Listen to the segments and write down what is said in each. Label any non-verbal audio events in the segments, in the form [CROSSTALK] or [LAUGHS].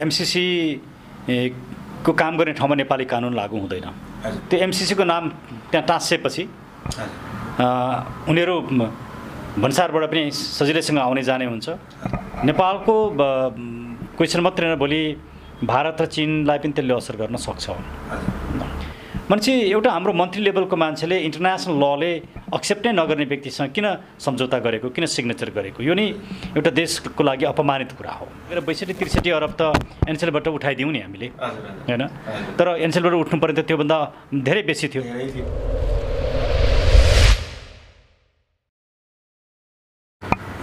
MCC को काम गर्ने ठाउँमा नेपाली कानुन लागू हुँदैन। त्यो एमसिसीको नाम त्यहाँ टाँसिएपछि उनीहरू भन्सारबाट पनि सजिलैसँग आउने जाने हुन्छ। नेपालको क्वेसन मात्रै भोलि भारत र चिनलाई पनि त्यसले असर गर्न सक्छ। मान्छे एउटा हाम्रो मन्त्री लेभलको मान्छेले इन्टरनेसनल लले एक्सेप्ट नै नगर्ने व्यक्तिसँग किन सम्झौता गरेको किन सिग्नेचर गरेको? यो नि एउटा देशको लागि अपमानित कुरा हो। र बैसठी त्रिसठी अरब त एनसेलबाट उठाइदिउँ नि हामीले। होइन? तर एनसेलबाट उठ्नु पर्ने त त्योभन्दा धेरै बेसी थियो।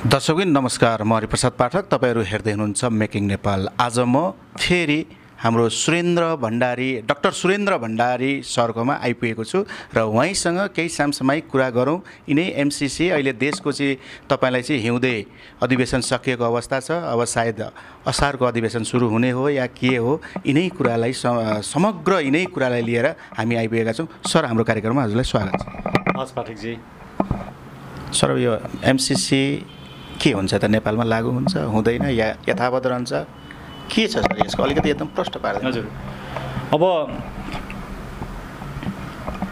दर्शकबिन नमस्कार। म हरिप्रसाद पाठक। तपाईँहरू हेर्दै हुनुहुन्छ मेकिङ नेपाल। आज म फेरि हाम्रो सुरेन्द्र भण्डारी डक्टर सुरेन्द्र भण्डारी सरकोमा आइपुगेको छु र उहाँसँग केही सामसामायिक कुरा गरौँ। यिनै एमसिसी अहिले देशको चाहिँ तपाईँलाई चाहिँ हिउँदे अधिवेशन सकिएको अवस्था छ। अब सायद असारको अधिवेशन सुरु हुने हो या के हो यिनै कुरालाई समग्र यिनै कुरालाई लिएर हामी आइपुगेका छौँ। सर हाम्रो कार्यक्रममा हजुरलाई स्वागत छ। हस् पाठकजी। सर यो एमसिसी के हुन्छ त? नेपालमा लागू हुन्छ हुँदैन या यथावत रहन्छ? के छ सर यसको अलिकति एकदम प्रश्न पार्दैन हजुर। अब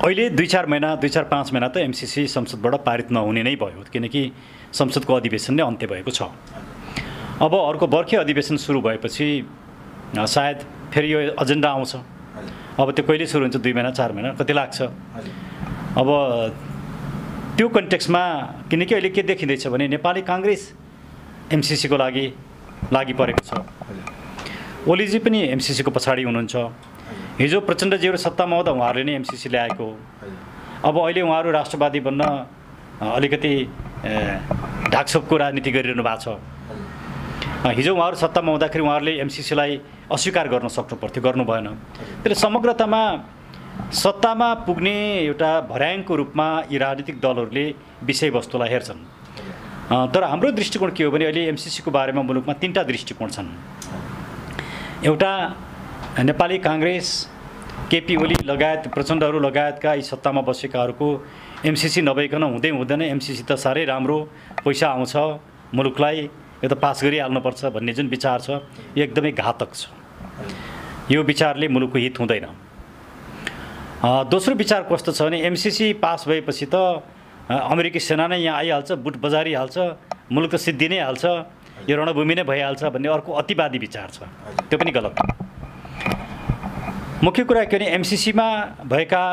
अहिले दुई चार महिना दुई चार पाँच महिना त एमसिसी संसदबाट पारित नहुने नै भयो किनकि संसदको अधिवेशन नै अन्त्य भएको छ। अब अर्को बर्खे अधिवेशन सुरु भएपछि सायद फेरि यो एजेन्डा आउँछ। अब त्यो कहिले सुरु हुन्छ? दुई महिना चार महिना कति लाग्छ? अब त्यो कन्टेक्समा किनकि अहिले के देखिँदैछ भने नेपाली काङ्ग्रेस एमसिसीको लागि लागि परेको छ। ओलीजी पनि एमसिसीको पछाडि हुनुहुन्छ। हिजो प्रचण्डजीहरू सत्तामा आउँदा उहाँहरूले नै एमसिसी ल्याएको। हो अब अहिले उहाँहरू राष्ट्रवादी बन्न अलिकति ढाकछोपको राजनीति गरिरहनु भएको छ। हिजो उहाँहरू सत्तामा हुँदाखेरि उहाँहरूले एमसिसीलाई अस्वीकार गर्न सक्नु पर्थ्यो गर्नु भएन। त्यसले समग्रतामा सत्तामा पुग्ने एउटा भर्याङको रूपमा यी राजनीतिक दलहरूले विषयवस्तुलाई हेर्छन्। तर हाम्रो दृष्टिकोण के हो भने अहिले एमसिसीको बारेमा मुलुकमा तिनवटा दृष्टिकोण छन्। एउटा नेपाली काङ्ग्रेस केपी ओली लगायत प्रचण्डहरू लगायतका यी सत्तामा बसेकाहरूको एमसिसी नभइकन हुँदै हुँदैन एमसिसी त साह्रै राम्रो पैसा आउँछ मुलुकलाई यो त पास गरिहाल्नुपर्छ भन्ने जुन विचार छ यो एकदमै घातक छ। यो विचारले मुलुकको हित हुँदैन। दोस्रो विचार कस्तो छ भने एमसिसी पास भएपछि त अमेरिकी सेना नै यहाँ आइहाल्छ बुट बजारिहाल्छ मुलुक त सिद्धि नै हाल्छ यो रणभूमि नै भइहाल्छ भन्ने अर्को अतिवादी विचार छ। त्यो पनि गलत मुख्य कुरा के भने एमसिसीमा भएका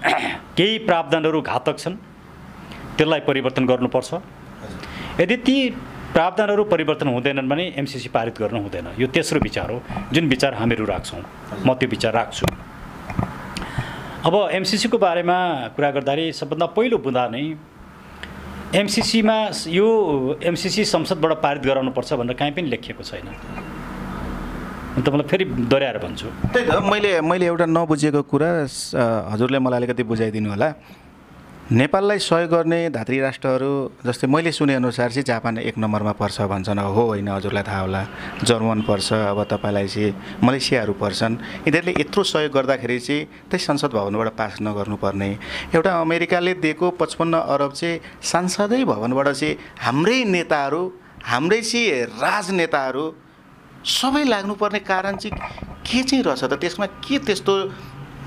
[CLEARS THROAT] केही प्रावधानहरू घातक छन्। त्यसलाई परिवर्तन गर्नुपर्छ। यदि ती प्रावधानहरू परिवर्तन हुँदैनन् भने एमसिसी पारित गर्नु हुँदैन। यो तेस्रो विचार हो। जुन विचार हामीहरू राख्छौँ म त्यो विचार राख्छु। अब एमसिसीको बारेमा कुरा गर्दाखेरि सबभन्दा पहिलो बुँदा नै एमसिसीमा यो एमसिसी संसदबाट पारित गराउनुपर्छ भनेर कहीँ पनि लेखिएको छैन। मलाई फेरि दोहोऱ्याएर भन्छु। त्यही त मैले मैले एउटा नबुझेको कुरा हजुरले मलाई अलिकति बुझाइदिनु होला। नेपाललाई सहयोग गर्ने धात्री राष्ट्रहरू जस्तै मैले सुनेअनुसार चाहिँ जापान एक नम्बरमा पर्छ भन्छन्। हो होइन हजुरलाई थाहा होला। जर्मन पर्छ अब तपाईँलाई चाहिँ मलेसियाहरू पर्छन्। यिनीहरूले यत्रो सहयोग गर्दाखेरि चाहिँ त्यही संसद भवनबाट पास नगर्नुपर्ने। एउटा अमेरिकाले दिएको पचपन्न अरब चाहिँ सांसदै भवनबाट चाहिँ हाम्रै नेताहरू हाम्रै चाहिँ राजनेताहरू सबै लाग्नुपर्ने कारण चाहिँ के चाहिँ रहेछ त? त्यसमा के त्यस्तो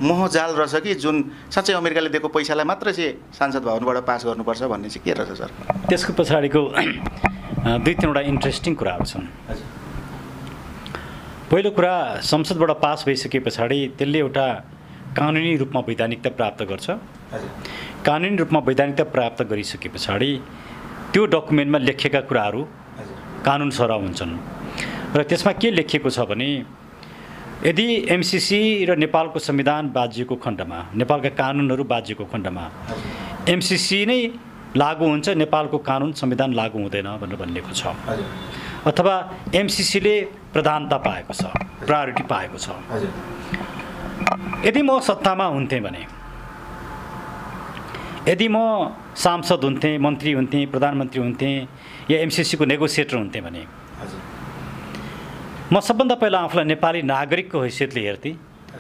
मोहजाल रहेछ कि जुन साँच्चै अमेरिकाले दिएको पैसालाई मात्र चाहिँ सांसद भवनबाट पास गर्नुपर्छ भन्ने चाहिँ के रहेछ सर? त्यसको पछाडिको दुई तिनवटा इन्ट्रेस्टिङ कुराहरू छन्। पहिलो कुरा संसदबाट पास भइसके पछाडि त्यसले एउटा कानुनी रूपमा वैधानिकता प्राप्त गर्छ। कानुनी रूपमा वैधानिकता प्राप्त गरिसके पछाडि त्यो डकुमेन्टमा लेखिएका कुराहरू कानुन सरह हुन्छन्। र त्यसमा के लेखिएको छ भने यदि एमसिसी र नेपालको संविधान बाजिएको खण्डमा नेपालका कानुनहरू बाजिएको खण्डमा एमसिसी नै लागू हुन्छ नेपालको कानुन संविधान लागू हुँदैन भनेर भनिएको छ। अथवा एमसिसीले प्रधानता पाएको छ प्रायोरिटी पाएको छ। यदि म सत्तामा हुन्थेँ भने यदि म सांसद हुन्थेँ मन्त्री हुन्थेँ प्रधानमन्त्री हुन्थेँ या एमसिसीको नेगोसिएटर हुन्थेँ भने म सबभन्दा पहिला आफूलाई नेपाली नागरिकको हैसियतले हेर्थेँ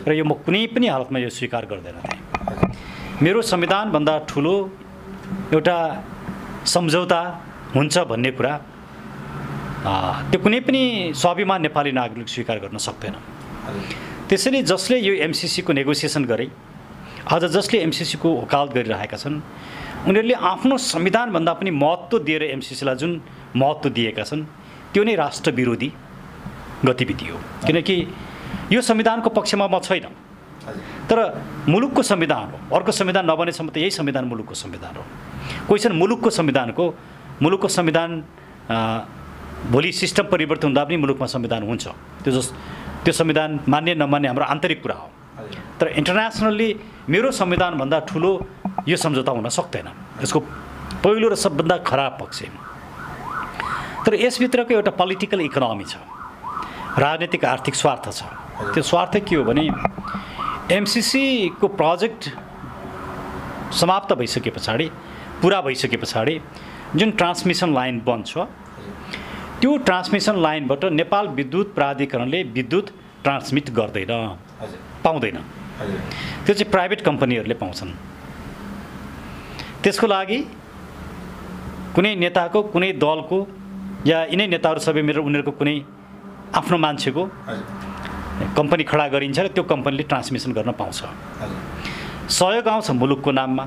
र यो म कुनै पनि हालतमा यो स्वीकार गर्दैन थिएँ। मेरो संविधानभन्दा ठुलो एउटा सम्झौता हुन्छ भन्ने कुरा त्यो कुनै पनि स्वाभिमान नेपाली नागरिक स्वीकार गर्न सक्दैन। त्यसैले जसले यो एमसिसीको नेगोसिएसन गरे आज जसले एमसिसीको वकालत गरिरहेका छन् उनीहरूले आफ्नो संविधानभन्दा पनि महत्त्व दिएर एमसिसीलाई जुन महत्त्व दिएका छन् त्यो नै राष्ट्र विरोधी गतिविधि हो किनकि यो संविधानको पक्षमा म छैन। तर मुलुकको संविधान हो। अर्को संविधान नबनेसम्म त यही संविधान मुलुकको संविधान हो। कोही छन् मुलुकको संविधानको मुलुकको संविधान भोलि सिस्टम परिवर्तन हुँदा पनि मुलुकमा संविधान हुन्छ। त्यो जस त्यो संविधान मान्ने नमान्ने हाम्रो आन्तरिक कुरा हो। तर इन्टरनेसनल्ली मेरो संविधानभन्दा ठुलो यो सम्झौता हुन सक्दैन। यसको पहिलो र सबभन्दा खराब पक्ष तर यसभित्रको एउटा पोलिटिकल इकोनोमी छ। राजनीतिक आर्थिक स्वार्थ छ। त्यो स्वार्थ के हो भने एमसिसीको प्रोजेक्ट समाप्त भइसके पछाडि पुरा भइसके पछाडि जुन ट्रान्समिसन लाइन बन्छ त्यो ट्रान्समिसन लाइनबाट नेपाल विद्युत प्राधिकरणले विद्युत ट्रान्समिट गर्दैन पाउँदैन। त्यो चाहिँ प्राइभेट कम्पनीहरूले पाउँछन्। त्यसको लागि कुनै नेताको कुनै दलको या यिनै नेताहरू सबै मेरो उनीहरूको कुनै आफ्नो मान्छेको कम्पनी खडा गरिन्छ र त्यो कम्पनीले ट्रान्समिसन गर्न पाउँछ। सहयोग आउँछ मुलुकको नाममा।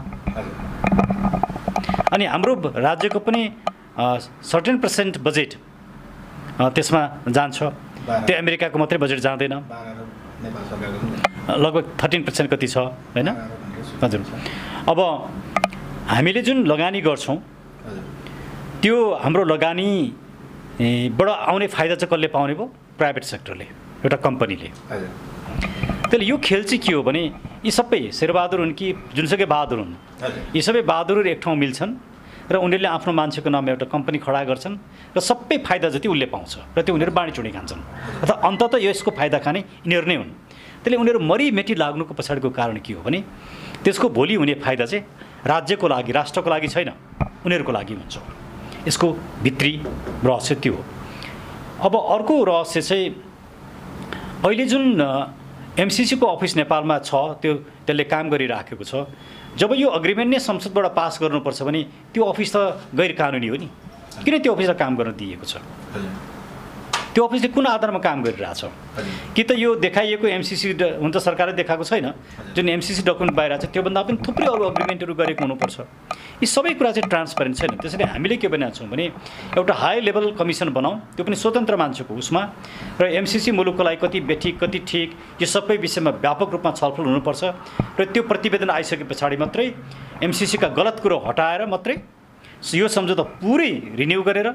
अनि हाम्रो राज्यको पनि सर्टेन पर्सेन्ट बजेट त्यसमा जान्छ। त्यो अमेरिकाको मात्रै बजेट जाँदैन। लगभग थर्टिन पर्सेन्ट कति छ होइन? हजुर। अब हामीले जुन लगानी गर्छौँ त्यो हाम्रो लगानी बाट आउने फाइदा चाहिँ कसले पाउने भयो? प्राइभेट सेक्टरले एउटा कम्पनीले। त्यसले यो खेल चाहिँ के हो भने यी सबै शेरबहादुर हुन् कि जुनसुकै बहादुर हुन् यी सबै बहादुरहरू एक ठाउँ मिल्छन् र उनीहरूले आफ्नो मान्छेको नाममा एउटा कम्पनी खडा गर्छन् र सबै फाइदा जति उसले पाउँछ र त्यो उनीहरू बाँडीचुँडी खान्छन्। अथवा अन्तत यसको फाइदा खाने यिनीहरू नै हुन्। त्यसले उनीहरू मरिमेटी लाग्नुको पछाडिको कारण के हो भने त्यसको भोलि हुने फाइदा चाहिँ राज्यको लागि राष्ट्रको लागि छैन उनीहरूको लागि हुन्छ। यसको भित्री रहस्य त्यो हो। अब अर्को रहस्य चाहिँ अहिले जुन एमसिसीको अफिस नेपालमा छ त्यो त्यसले काम गरिराखेको छ। जब यो अग्रिमेन्ट नै संसदबाट पास गर्नुपर्छ भने त्यो अफिस त गैर कानुनी हो नि। किन त्यो अफिसलाई काम गर्न दिएको छ? त्यो अफिसले कुन आधारमा काम गरिरहेछ? कि त यो देखाइएको एमसिसी हुन त सरकारले देखाएको छैन। जुन एमसिसी डकुमेन्ट बाहिर छ त्योभन्दा पनि थुप्रै अरू अग्रिमेन्टहरू गरेको हुनुपर्छ। यी सबै कुरा चाहिँ ट्रान्सपारेन्ट छैन। त्यसैले हामीले के भनेको छौँ भने एउटा हाई लेभल कमिसन बनाऊ त्यो पनि स्वतन्त्र मान्छेको उसमा। र एमसिसी मुलुकको लागि कति बेठिक कति ठिक यो सबै विषयमा व्यापक रूपमा छलफल हुनुपर्छ। र त्यो प्रतिवेदन आइसके पछाडि मात्रै एमसिसीका गलत कुरो हटाएर मात्रै यो सम्झौता पुरै रिन्यू गरेर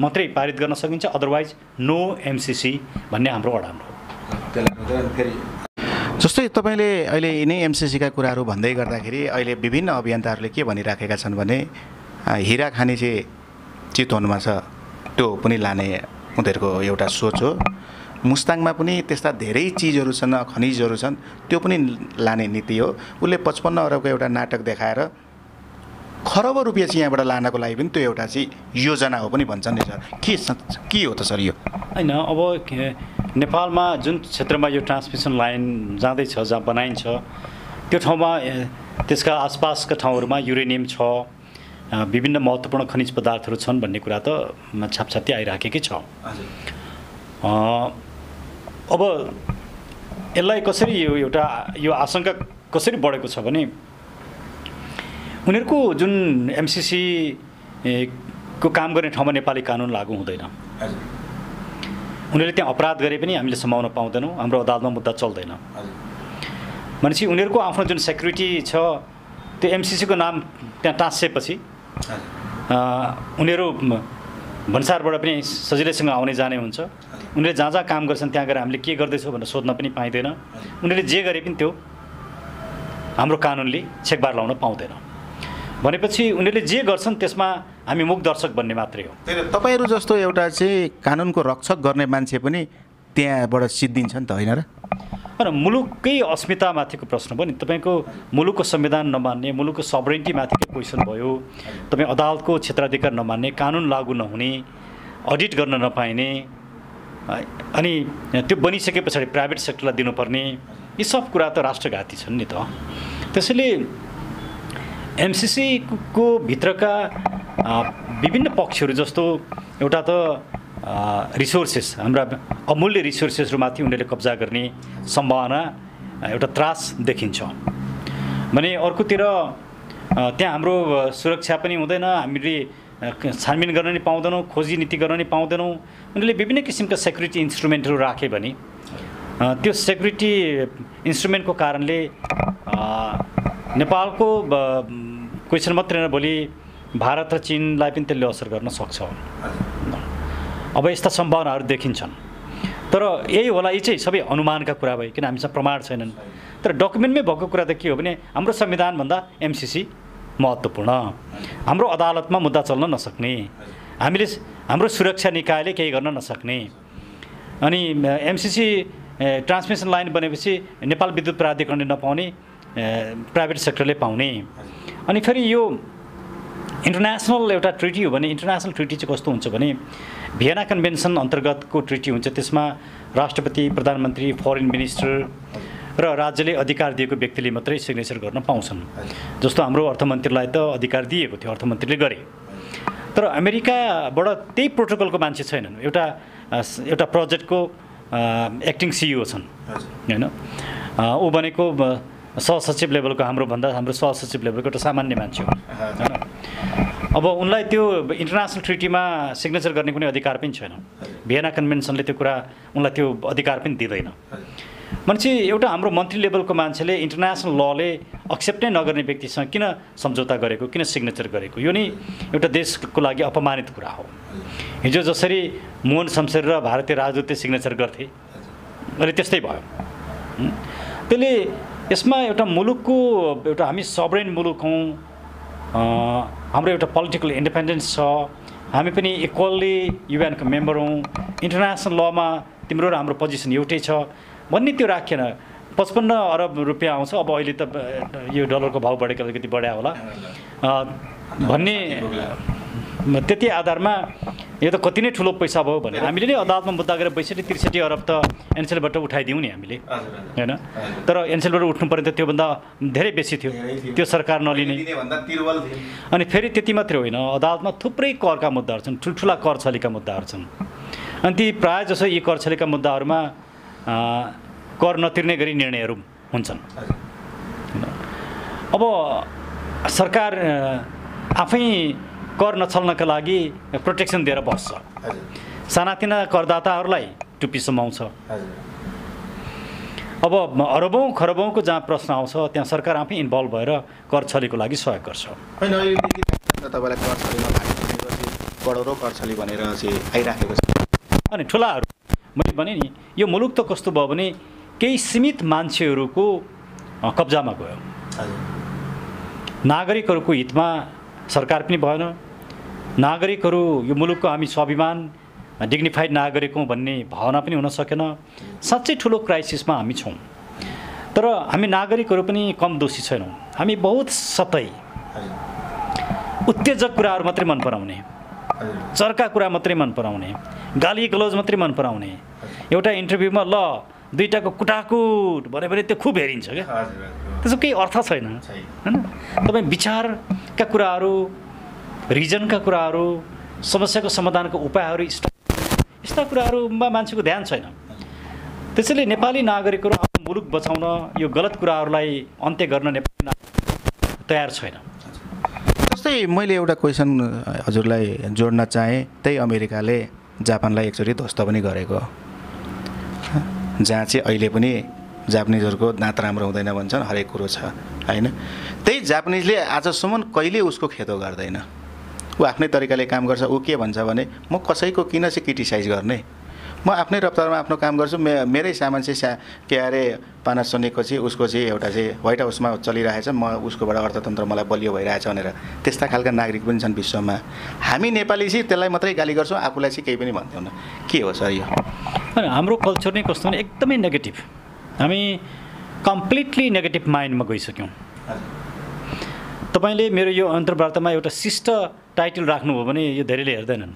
मात्रै पारित गर्न सकिन्छ। अदरवाइज नो एमसिसी भन्ने हाम्रो अडान हो। जस्तै तपाईँले अहिले यिनै एमसिसीका कुराहरू भन्दै गर्दाखेरि अहिले विभिन्न अभियन्ताहरूले के भनिराखेका छन् भने हिरा खानी चाहिँ चितवनमा छ त्यो पनि लाने उनीहरूको एउटा सोच हो। मुस्ताङमा पनि त्यस्ता धेरै चिजहरू छन् खनिजहरू छन् त्यो पनि लाने नीति हो। उसले पचपन्न अरबको एउटा नाटक देखाएर खरबौँ रुपियाँ चाहिँ यहाँबाट लानको लागि पनि त्यो एउटा चाहिँ योजना हो पनि भन्छन् नि सर। के के हो त सर यो? होइन अब नेपालमा जुन क्षेत्रमा यो ट्रान्समिसन लाइन जाँदैछ जहाँ बनाइन्छ त्यो ठाउँमा त्यसका आसपासका ठाउँहरूमा युरेनियम छ विभिन्न महत्त्वपूर्ण खनिज पदार्थहरू छन् भन्ने कुरा त म छापछाप्ती आइराखेकै छ। अब यसलाई कसरी यो एउटा यो आशंका कसरी बढेको छ भने उनीहरूको जुन एमसिसी को काम गर्ने ठाउँमा नेपाली कानुन लागू हुँदैन। उनीहरूले त्यहाँ अपराध गरे पनि हामीले समाउन पाउँदैनौँ। हाम्रो अदालतमा मुद्दा चल्दैन। भनेपछि उनीहरूको आफ्नो जुन सेक्युरिटी छ त्यो एमसिसीको नाम त्यहाँ टाँसिएपछि उनीहरू भन्सारबाट पनि सजिलैसँग आउने जाने हुन्छ। उनीहरूले जहाँ जहाँ काम गर्छन् त्यहाँ गएर हामीले के गर्दैछौँ भनेर सोध्न पनि पाइँदैन। उनीहरूले जे गरे पनि त्यो हाम्रो कानुनले छेकबार लाउन पाउँदैन। भनेपछि उनीहरूले जे गर्छन् त्यसमा हामी मुख दर्शक बन्ने मात्रै हो। तपाईँहरू जस्तो एउटा चाहिँ कानुनको रक्षक गर्ने मान्छे पनि त्यहाँबाट सिद्धिन्छ नि त होइन र? होइन मुलुककै अस्मितामाथिको प्रश्न भयो नि तपाईँको मुलुकको संविधान नमान्ने मुलुकको सबरेन्टीमाथिको क्वेसन भयो तपाईँ अदालतको क्षेत्राधिकार नमान्ने कानुन लागू नहुने अडिट गर्न नपाइने अनि त्यो बनिसके पछाडि प्राइभेट सेक्टरलाई दिनुपर्ने यी सब कुरा त राष्ट्रघाती छन् नि त। त्यसैले एमसिसीको भित्रका विभिन्न पक्षहरू जस्तो एउटा त रिसोर्सेस हाम्रा अमूल्य रिसोर्सेसहरूमाथि उनीहरूले कब्जा गर्ने सम्भावना एउटा त्रास देखिन्छ। भने अर्कोतिर त्यहाँ हाम्रो सुरक्षा पनि हुँदैन हामीले छानबिन गर्न नि पाउँदैनौँ खोजी नीति गर्न नि पाउँदैनौँ। उनीहरूले विभिन्न किसिमका सेक्युरिटी इन्स्ट्रुमेन्टहरू राखे भने त्यो सेक्युरिटी इन्स्ट्रुमेन्टको कारणले नेपालको क्वेसन मात्रै नभोलि भारत र चिनलाई पनि त्यसले असर गर्न सक्छ अब यस्ता सम्भावनाहरू देखिन्छन्। तर यही होला यी चाहिँ सबै अनुमानका कुरा भयो किन हामीसँग प्रमाण छैनन्। तर डकुमेन्टमै भएको कुरा त के हो भने हाम्रो संविधानभन्दा एमसिसी महत्त्वपूर्ण। हाम्रो अदालतमा मुद्दा चल्न नसक्ने। हामीले हाम्रो सुरक्षा निकायले केही गर्न नसक्ने। अनि एमसिसी ट्रान्समिसन लाइन बनेपछि नेपाल विद्युत प्राधिकरणले नपाउने प्राइभेट सेक्टरले पाउने। अनि फेरि यो इन्टरनेसनल एउटा ट्रिटी हो भने इन्टरनेसनल ट्रिटी चाहिँ कस्तो हुन्छ भने भियना कन्भेन्सन अन्तर्गतको ट्रिटी हुन्छ। त्यसमा राष्ट्रपति प्रधानमन्त्री फरेन मिनिस्टर र राज्यले अधिकार दिएको व्यक्तिले मात्रै सिग्नेचर गर्न पाउँछन्। जस्तो हाम्रो अर्थमन्त्रीलाई त अधिकार दिएको थियो अर्थमन्त्रीले गरे। तर अमेरिकाबाट त्यही प्रोटोकलको मान्छे छैनन्। एउटा एउटा प्रोजेक्टको एक्टिङ सिइओ छन्। होइन? ऊ भनेको सहसचिव लेभलको हाम्रो भन्दा हाम्रो सहसचिव लेभलको एउटा सामान्य मान्छे हो। अब उनलाई त्यो इन्टरनेसनल ट्रिटीमा सिग्नेचर गर्ने कुनै अधिकार पनि छैन। भियना कन्भेन्सनले त्यो कुरा उनलाई त्यो अधिकार पनि दिँदैन। मान्छे एउटा हाम्रो मन्त्री लेभलको मान्छेले इन्टरनेसनल लले एक्सेप्ट नै नगर्ने व्यक्तिसँग किन सम्झौता गरेको किन सिग्नेचर गरेको? यो नै एउटा देशको लागि अपमानित कुरा हो। हिजो जसरी मोहन शमशेर र भारतीय राजदूतले सिग्नेचर गर्थे अहिले त्यस्तै भयो? त्यसले यसमा एउटा मुलुकको एउटा हामी सबरेन मुलुक हौँ। हाम्रो एउटा पोलिटिकल इन्डिपेन्डेन्स छ। हामी पनि इक्वल्ली युएनको मेम्बर हौँ। इन्टरनेसनल लमा तिम्रो र हाम्रो पोजिसन एउटै छ। भन्ने त्यो राखेन। पचपन्न अरब रुपियाँ आउँछ। अब अहिले त यो डलरको भाउ बढेको अलिकति बढ्या होला। भन्ने त्यति आधारमा यो त कति नै ठुलो पैसा भयो भने हामीले नै अदालतमा मुद्दा गरेर बैसठी त्रिसठी अरब त एनसेलबाट उठाइदिउँ नि हामीले। होइन? तर एनसेलबाट उठ्नु पर्यो त त्योभन्दा धेरै बेसी थियो। त्यो सरकार नलिने। अनि फेरि त्यति मात्रै होइन। अदालतमा थुप्रै करका मुद्दाहरू छन् ठुल्ठुला कर छलीका मुद्दाहरू छन्। अनि ती प्रायः जसो यी कर छलीका मुद्दाहरूमा कर नतिर्ने गरी निर्णयहरू हुन्छन्। अब सरकार आफै कर नछल्नका लागि प्रोटेक्सन दिएर बस्छ। सानातिना करदाताहरूलाई टुप्पी समाउँछ। अब अरबौँ खरबौँको जहाँ प्रश्न आउँछ त्यहाँ सरकार आफै इन्भल्भ भएर कर छलीको लागि सहयोग गर्छ। अनि ठुलाहरू मैले भने नि यो मुलुक त कस्तो भयो भने केही सीमित मान्छेहरूको कब्जामा गयो। नागरिकहरूको हितमा सरकार पनि भएन। नागरिकहरू यो मुलुकको हामी स्वाभिमान डिग्निफाइड नागरिक हौँ भन्ने भावना पनि हुन सकेन। साँच्चै ठुलो क्राइसिसमा हामी छौँ। तर हामी नागरिकहरू पनि कम दोषी छैनौँ। हामी बहुत सतै उत्तेजक कुराहरू मात्रै मन पराउने। चर्का कुरा मात्रै मन पराउने। गाली गलौज मात्रै मन पराउने। एउटा इन्टरभ्यूमा ल दुइटाको कुटाकुट भन्यो भने त्यो खुब हेरिन्छ क्या। त्यसको केही अर्थ छैन। होइन? तपाईँ विचारका कुराहरू रिजनका कुराहरू समस्याको समाधानको उपायहरू यस्ता यस्ता कुराहरूमा मान्छेको ध्यान छैन। त्यसैले नेपाली नागरिकहरू आफ्नो मुलुक बचाउन यो गलत कुराहरूलाई अन्त्य गर्न नेपाली नागरिक तयार छैन। जस्तै मैले एउटा क्वेसन हजुरलाई जोड्न चाहेँ त्यही अमेरिकाले जापानलाई एकचोटि ध्वस्त पनि गरेको। जहाँ चाहिँ अहिले पनि जापानिजहरूको दाँत राम्रो हुँदैन भन्छन् हरेक कुरो छ होइन? त्यही जापानिजले आजसम्म कहिले उसको खेदो गर्दैन। ऊ आफ्नै तरिकाले काम गर्छ ऊ के भन्छ भने म कसैको किन चाहिँ क्रिटिसाइज गर्ने? म आफ्नै रफ्तारमा आफ्नो काम गर्छु मे मेरै सामान चाहिँ सा के अरे पानासोनिकको चाहिँ उसको चाहिँ एउटा चाहिँ व्हाइट हाउसमा चलिरहेछ म उसकोबाट अर्थतन्त्र मलाई बलियो भइरहेछ भनेर। त्यस्ता खालका नागरिक पनि छन् विश्वमा। हामी नेपाली चाहिँ त्यसलाई मात्रै गाली गर्छौँ आफूलाई चाहिँ केही पनि भन्दैनौँ। के हो सर यो? हाम्रो कल्चर नै कस्तो भने एकदमै नेगेटिभ। हामी कम्प्लिटली नेगेटिभ माइन्डमा गइसक्यौँ। तपाईँले मेरो यो अन्तर्वार्तामा एउटा शिष्ट टाइटल राख्नुभयो भने यो धेरैले हेर्दैनन्।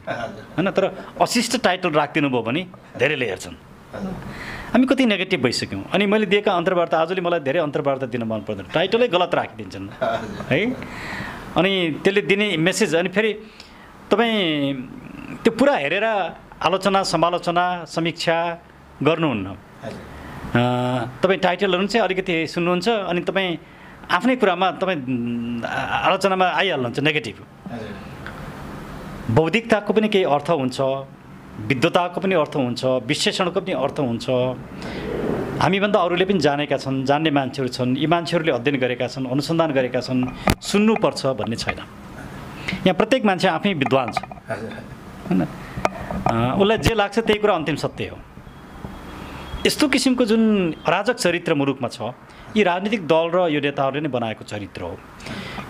होइन तर अशिष्ट टाइटल राखिदिनु भयो भने धेरैले हेर्छन्। हामी कति नेगेटिभ भइसक्यौँ। अनि मैले दिएका अन्तर्वार्ता आजले मलाई धेरै अन्तर्वार्ता दिन मन पर्दैन। टाइटलै गलत राखिदिन्छन्। है? अनि त्यसले दिने मेसेज अनि फेरि तपाईँ त्यो पुरा हेरेर आलोचना समालोचना समीक्षा गर्नुहुन्न। तपाईँ टाइटलहरू चाहिँ अलिकति सुन्नुहुन्छ अनि तपाईँ आफ्नै कुरामा तपाईँ आलोचनामा आइहाल्नुहुन्छ नेगेटिभ बौद्धिकताको पनि केही अर्थ हुन्छ विद्वताको पनि अर्थ हुन्छ विश्लेषणको पनि अर्थ हुन्छ। हामीभन्दा अरूले पनि जानेका छन् जान्ने मान्छेहरू छन् यी मान्छेहरूले अध्ययन गरेका छन् अनुसन्धान गरेका छन् सुन्नुपर्छ भन्ने छैन। यहाँ प्रत्येक मान्छे आफै विद्वान छ। होइन? उसलाई जे लाग्छ त्यही कुरा अन्तिम सत्य हो। यस्तो किसिमको जुन अराजक चरित्र मुलुकमा छ यी राजनीतिक दल र यो नेताहरूले नै बनाएको चरित्र हो।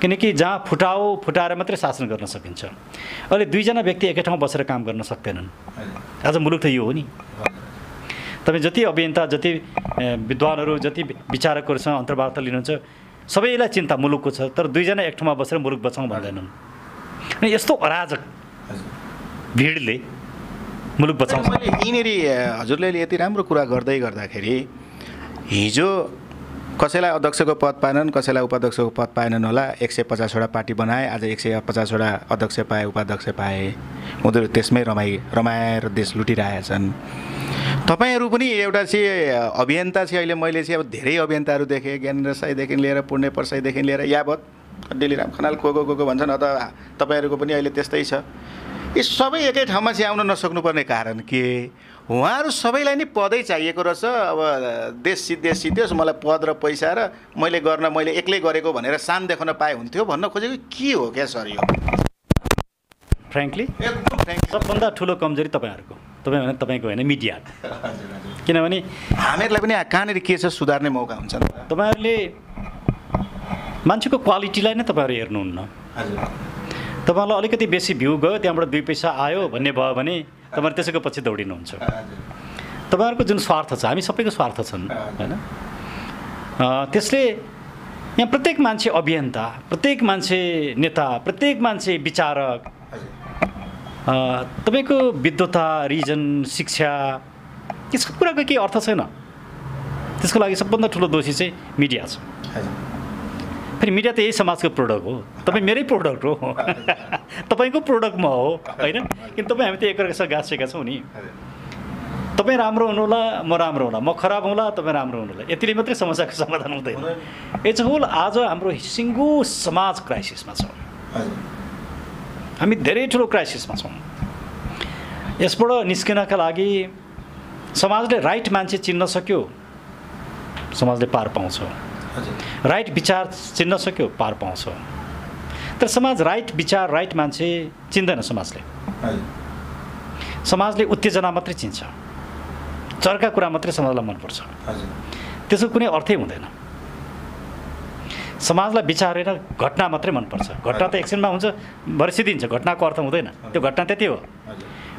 किनकि जहाँ फुटाओ फुटाएर मात्रै शासन गर्न सकिन्छ। अहिले दुईजना व्यक्ति एकै ठाउँ बसेर काम गर्न सक्दैनन्। आज मुलुक त यो हो नि। तपाईँ जति अभियन्ता जति विद्वानहरू जति विचारकहरूसँग अन्तर्वार्ता लिनुहुन्छ सबैलाई चिन्ता मुलुकको छ तर दुईजना एक ठाउँमा बसेर मुलुक बचाउँ भन्दैनन्। अनि यस्तो अराजक भिडले मुलुक बचाउँछ मैले यहीँनिर हजुरले यति राम्रो कुरा गर्दै गर्दाखेरि हिजो कसैलाई अध्यक्षको पद पाएनन् कसैलाई उपाध्यक्षको पद पाएनन् होला। एक सय पचासवटा पार्टी बनाए आज एक सय पचासवटा अध्यक्ष पाए उपाध्यक्ष पाए। उनीहरू त्यसमै रमाइ रमाएर देश लुटिरहेका छन्। तपाईँहरू पनि एउटा चाहिँ अभियन्ता चाहिँ अहिले मैले चाहिँ अब धेरै अभियन्ताहरू देखेँ ज्ञानेन्द्र साईदेखि लिएर पुण्य प्रसाईदेखि लिएर यावत डेलीराम खनाल को को को भन्छन्। अथवा तपाईँहरूको पनि अहिले त्यस्तै छ। यी सबै एकै ठाउँमा चाहिँ आउन नसक्नुपर्ने कारण के? उहाँहरू सबैलाई नै पदै चाहिएको रहेछ। अब देश सिद्धियोस् सिद्धियोस् मलाई पद र पैसा र मैले गर्न मैले एक्लै गरेको भनेर सान देखाउन पाए हुन्थ्यो भन्न खोजेको के हो क्या सर यो? फ्रेङ्कली एकदम फ्रेङ्क सबभन्दा ठुलो कमजोरी तपाईँहरूको। तपाईँ भने तपाईँको होइन मिडिया। किनभने हामीहरूलाई पनि कहाँनिर के छ सुधार्ने मौका हुन्छ। तपाईँहरूले मान्छेको क्वालिटीलाई नै तपाईँहरू हेर्नुहुन्न। तपाईँहरूलाई अलिकति बेसी भ्यू गयो त्यहाँबाट दुई पैसा आयो भन्ने भयो भने तपाईँहरू त्यसैको पछि दौडिनुहुन्छ। तपाईँहरूको जुन स्वार्थ छ हामी सबैको स्वार्थ छन् होइन? त्यसले यहाँ प्रत्येक मान्छे अभियन्ता प्रत्येक मान्छे नेता प्रत्येक मान्छे विचारक तपाईँको विद्वता रिजन शिक्षा यी सब कुराको केही अर्थ छैन। त्यसको लागि सबभन्दा ठुलो दोषी चाहिँ मिडिया छ। फेरि मिडिया त यही समाजको प्रोडक्ट हो। तपाईँ मेरै प्रोडक्ट हो। [LAUGHS] तपाईँको प्रोडक्ट म हो होइन? किन तपाईँ हामी त एकअर्कासँग गाँसेका छौँ नि? तपाईँ राम्रो हुनुहोला म राम्रो होला। म खराब होला तपाईँ राम्रो हुनुहोला। यतिले मात्रै समस्याको समाधान हुँदैन। इट्स होल आज हाम्रो सिङ्गो समाज क्राइसिसमा छ। हामी धेरै ठुलो क्राइसिसमा छौँ। यसबाट निस्किनका लागि समाजले राइट मान्छे चिन्न सक्यो। समाजले पार पाउँछ। राइट विचार चिन्न सक्यो पार पाउँछ। तर समाज राइट विचार राइट मान्छे चिन्दैन समाजले। समाजले उत्तेजना मात्रै चिन्छ। चर्का कुरा मात्रै समाजलाई मनपर्छ। त्यसको कुनै अर्थै हुँदैन। समाजलाई विचार होइन घटना मात्रै मनपर्छ। घटना त एकछिनमा हुन्छ बर्सिदिन्छ घटनाको अर्थ हुँदैन। त्यो घटना त्यति हो।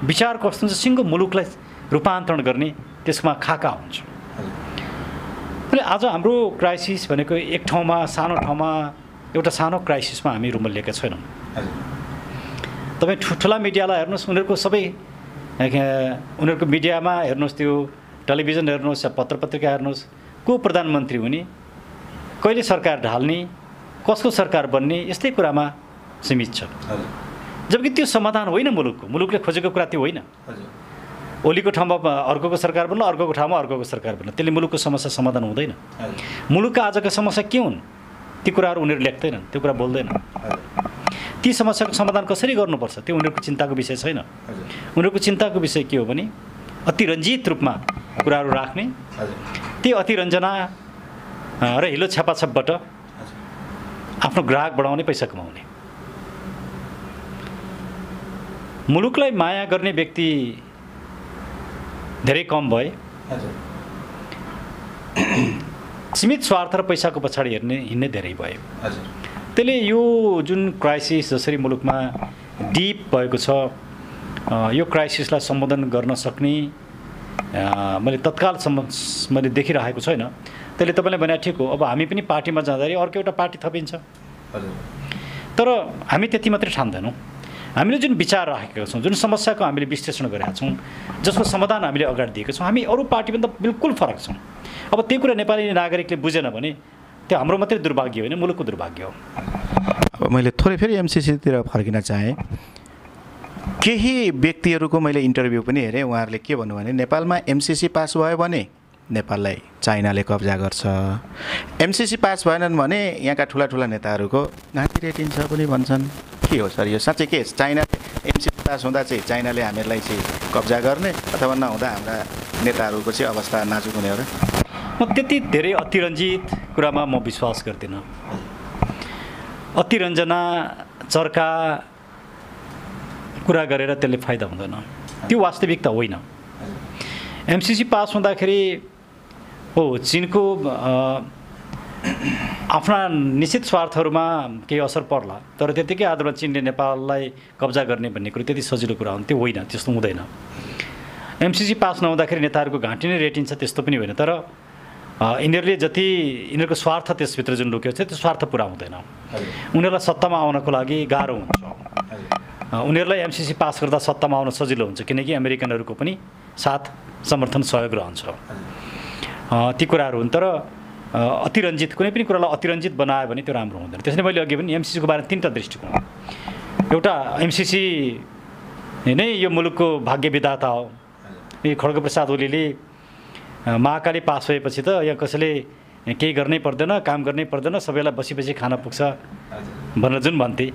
विचार कस्तो हुन्छ सिङ्गो मुलुकलाई रूपान्तरण गर्ने त्यसमा खाका हुन्छ। आज हाम्रो क्राइसिस भनेको एक ठाउँमा सानो ठाउँमा एउटा सानो क्राइसिसमा हामी रुमलिएका छैनौँ। तपाईँ ठुल्ठुला मिडियालाई हेर्नुहोस् उनीहरूको सबै उनीहरूको मिडियामा हेर्नुहोस् त्यो टेलिभिजन हेर्नुहोस् या पत्र पत्रिका हेर्नुहोस् को प्रधानमन्त्री हुने कहिले सरकार ढाल्ने कसको सरकार बन्ने यस्तै कुरामा सीमित छ। जबकि त्यो समाधान होइन मुलुकको मुलुकले खोजेको कुरा त्यो होइन। ओलीको ठाउँमा अर्कोको सरकार बन्नु अर्कोको ठाउँमा अर्कोको सरकार बन्नु। त्यसले मुलुकको समस्या समाधान हुँदैन। मुलुकका आजका समस्या के हुन्? ती कुराहरू उनीहरू लेख्दैनन् त्यो कुरा बोल्दैन ती समस्याको समाधान कसरी गर्नुपर्छ? त्यो उनीहरूको चिन्ताको विषय छैन। उनीहरूको चिन्ताको विषय के हो भने अतिरञ्जित रूपमा कुराहरू राख्ने। ती अतिरञ्जना र हिलो छ्यापाछ्यापबाट आफ्नो ग्राहक बढाउने पैसा कमाउने। मुलुकलाई माया गर्ने व्यक्ति धेरै कम भए। सीमित स्वार्थ र पैसाको पछाडि हेर्ने हिँड्ने धेरै भयो त्यसले यो जुन क्राइसिस जसरी मुलुकमा डिप भएको छ यो क्राइसिसलाई सम्बोधन गर्न सक्ने मैले तत्कालसम्म मैले देखिरहेको छैन। त्यसले तपाईँले भने ठिक हो अब हामी पनि पार्टीमा जाँदाखेरि अर्को एउटा पार्टी थपिन्छ। तर हामी त्यति मात्रै ठान्दैनौँ। हामीले जुन विचार राखेका छौँ जुन समस्याको हामीले विश्लेषण गरेका छौँ जसको समाधान हामीले अगाडि दिएका छौँ हामी अरू पार्टीभन्दा बिल्कुल फरक छौँ। अब त्यो कुरा नेपाली नागरिकले बुझेन भने त्यो हाम्रो मात्रै दुर्भाग्य होइन मुलुकको दुर्भाग्य हो। अब मैले थोरै फेरि एमसिसीतिर फर्किन चाहेँ। केही व्यक्तिहरूको मैले इन्टरभ्यू पनि हेरेँ उहाँहरूले के भन्नु भने नेपालमा एमसिसी पास भयो भने नेपाललाई चाइनाले कब्जा गर्छ। एमसिसी पास भएनन् भने यहाँका ठुला ठुला नेताहरूको घाँटी रेटिन्छ पनि भन्छन्। के हो सर यो साँच्चै के चाइना एमसिसी पास हुँदा चाहिँ चाइनाले हामीहरूलाई चाहिँ कब्जा गर्ने अथवा नहुँदा हाम्रा नेताहरूको चाहिँ अवस्था नाजुक हुने हो र? म त्यति धेरै अतिरञ्जित कुरामा म विश्वास गर्दिनँ। अतिरञ्जना चर्का कुरा गरेर त्यसले फाइदा हुँदैन। त्यो वास्तविकता होइन। एमसिसी पास हुँदाखेरि हो चिनको आफ्ना निश्चित स्वार्थहरूमा केही असर पर्ला तर त्यतिकै आधारमा चिनले नेपाललाई कब्जा गर्ने भन्ने कुरो त्यति सजिलो कुरा हो त्यो होइन त्यस्तो हुँदैन। एमसिसी पास नहुँदाखेरि नेताहरूको घाँटी नै रेटिन्छ त्यस्तो पनि होइन तर यिनीहरूले जति यिनीहरूको स्वार्थ त्यसभित्र जुन लुकेको छ त्यो स्वार्थ पुरा हुँदैन। उनीहरूलाई सत्तामा आउनको लागि गाह्रो हुन्छ। उनीहरूलाई एमसिसी पास गर्दा सत्तामा आउन सजिलो हुन्छ किनकि अमेरिकनहरूको पनि साथ समर्थन सहयोग रहन्छ। ती कुराहरू हुन् तर अतिरञ्जित कुनै पनि कुरालाई अतिरञ्जित बनायो भने त्यो राम्रो हुँदैन। त्यसैले मैले अघि पनि एमसिसीको बारेमा तिनवटा दृष्टिकोण एउटा एमसिसी नै यो मुलुकको भाग्य विधाता हो। यो खड्गप्रसाद ओलीले अ, महाकाली पास भएपछि त यहाँ कसैले केही गर्नै पर्दैन काम गर्नै पर्दैन सबैलाई बसी बसी खान पुग्छ भनेर जुन भन्थे।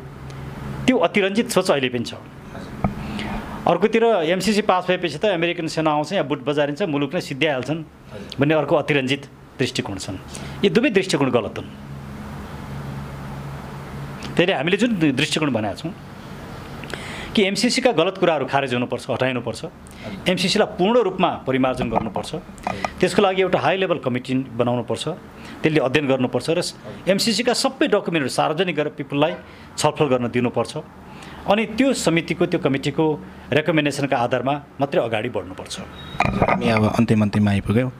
त्यो अतिरञ्जित सोच अहिले पनि छ। अर्कोतिर एमसिसी पास भएपछि त अमेरिकन सेना आउँछ यहाँ बुट बजारिन्छ मुलुक नै सिद्ध्याइहाल्छन्। भन्ने अर्को अतिरञ्जित दृष्टिकोण छन्। यी दुवै दृष्टिकोण गलत हुन्। त्यसले हामीले जुन दृष्टिकोण बनाएको छौँ कि एमसिसीका गलत कुराहरू खारेज हुनुपर्छ हटाइनुपर्छ। एमसिसीलाई पूर्ण रूपमा परिमार्जन गर्नुपर्छ। त्यसको लागि एउटा हाई लेभल कमिटी बनाउनुपर्छ। त्यसले अध्ययन गर्नुपर्छ र एमसिसीका सबै डकुमेन्टहरू सार्वजनिक गरेर पिपुललाई छलफल गर्न दिनुपर्छ। अनि त्यो समितिको त्यो कमिटीको रेकमेन्डेसनका आधारमा मात्रै अगाडि बढ्नुपर्छ। हामी अब अन्तिम अन्तिममा आइपुग्यौँ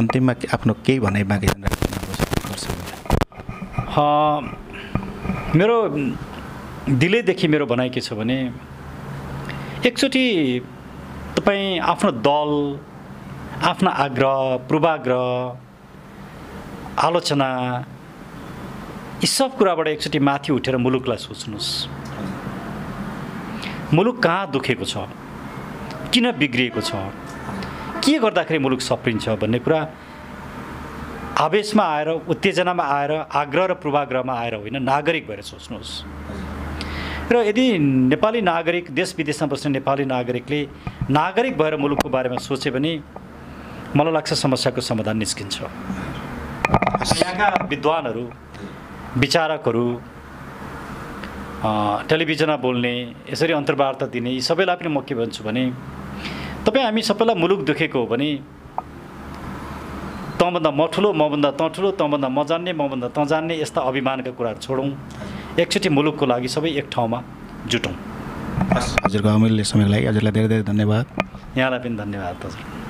अन्तिममा आफ्नो केही भनाइ बाँकी मेरो दिलैदेखि मेरो भनाइ के छ भने एकचोटि तपाईँ आफ्नो दल आफ्ना आग्रह पूर्वाग्रह आलोचना यी सब कुराबाट एकचोटि माथि उठेर मुलुकलाई सोच्नुहोस्। मुलुक कहाँ दुखेको छ? किन बिग्रिएको छ? के गर्दाखेरि मुलुक सप्रिन्छ भन्ने कुरा आवेशमा आएर उत्तेजनामा आएर आग्रह र पूर्वाग्रहमा आएर होइन नागरिक भएर सोच्नुहोस्। र यदि नेपाली नागरिक देश विदेशमा बस्ने नेपाली नागरिकले नागरिक भएर मुलुकको बारेमा सोचे भने मलाई लाग्छ समस्याको समाधान निस्किन्छ। यहाँका विद्वानहरू विचारकहरू टेलिभिजनमा बोल्ने यसरी अन्तर्वार्ता दिने यी सबैलाई पनि म के भन्छु भने तपाईँ हामी सबैलाई मुलुक दुखेको हो भने तँभन्दा म ठुलो मभन्दा तँ ठुलो तँभन्दा म जान्ने मभन्दा तँ जान्ने यस्ता अभिमानका कुराहरू छोडौँ। एकचोटि मुलुकको लागि सबै एक ठाउँमा जुटौँ। हजुरको अमूल्य समयको लागि हजुरलाई धेरै धेरै धन्यवाद। यहाँलाई पनि धन्यवाद हजुर।